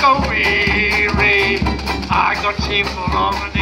go weary. I got shameful all the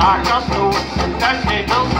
I just know that he no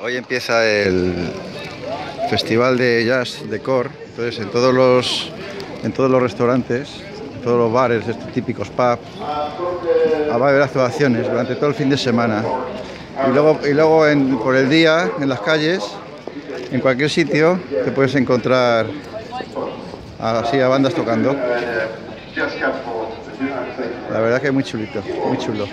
hoy empieza el. Festival de jazz de Cor. Entonces, en todos los, en todos los restaurantes, en todos los bares, estos típicos pubs, va a haber actuaciones durante todo el fin de semana. Y luego, y luego por el día, en las calles, en cualquier sitio, te puedes encontrar así a bandas tocando. La verdad que es muy chulito, muy chulo.